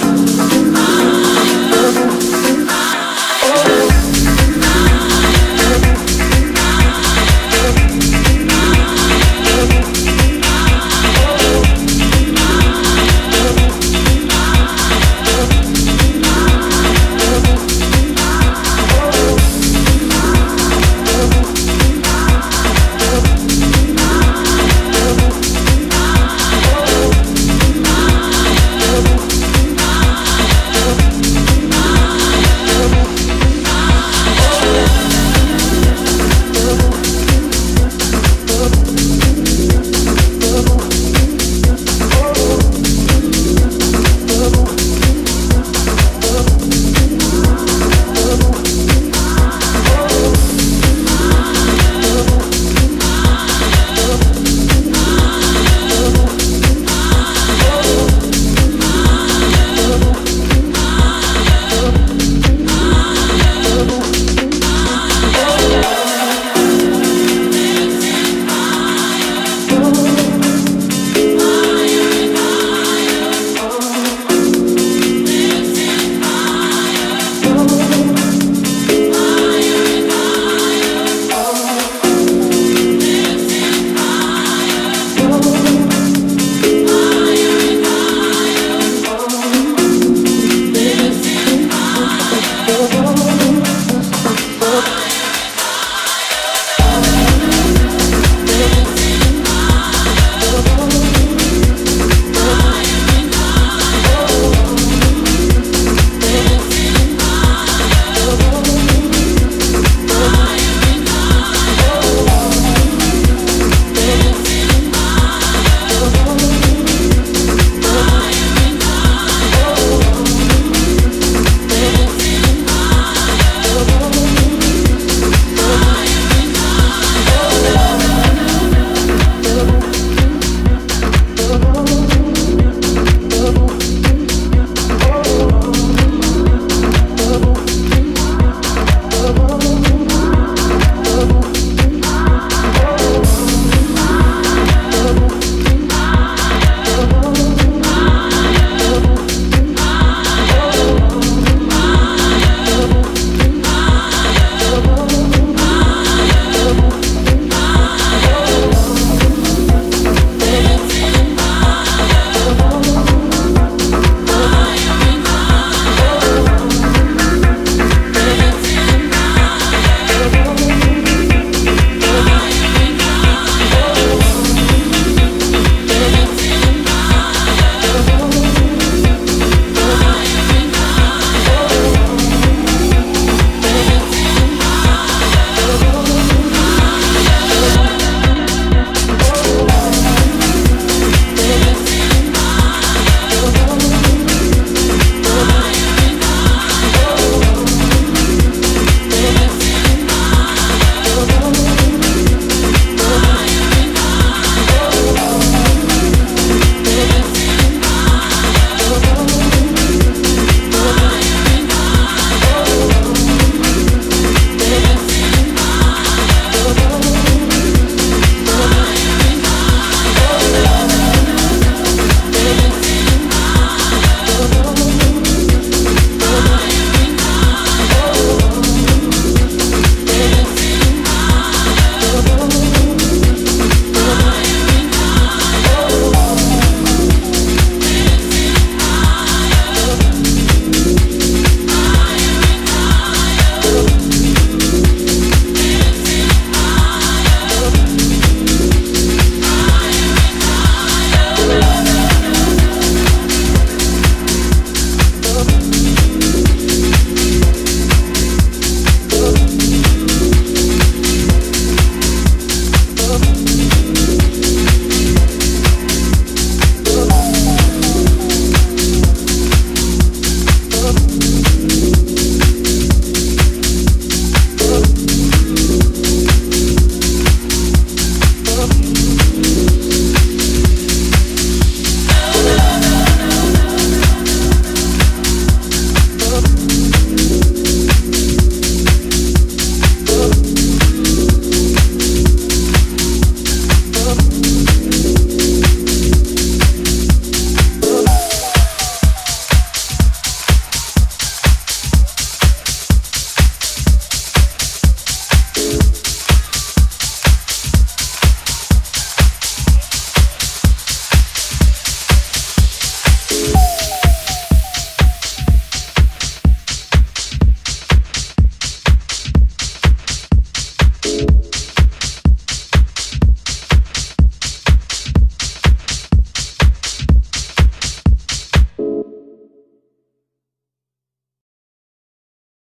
love.